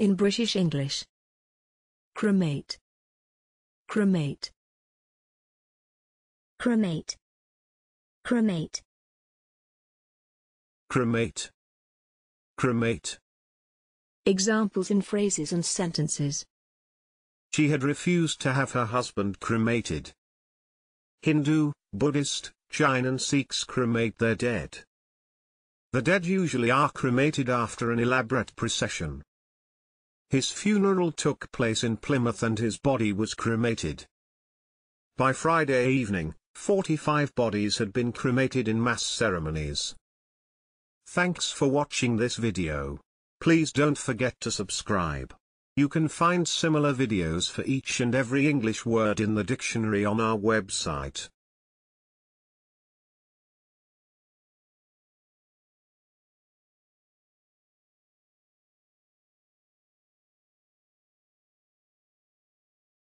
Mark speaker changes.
Speaker 1: In British English. Cremate. Cremate.
Speaker 2: cremate, cremate,
Speaker 3: cremate, cremate.
Speaker 1: Examples in phrases and sentences.
Speaker 3: She had refused to have her husband cremated. Hindu, Buddhist, Jain and Sikhs cremate their dead. The dead usually are cremated after an elaborate procession. His funeral took place in Plymouth and his body was cremated. By Friday evening, 45 bodies had been cremated in mass ceremonies. Thanks for watching this video. Please don't forget to subscribe. You can find similar videos for each and every English word in the dictionary on our website.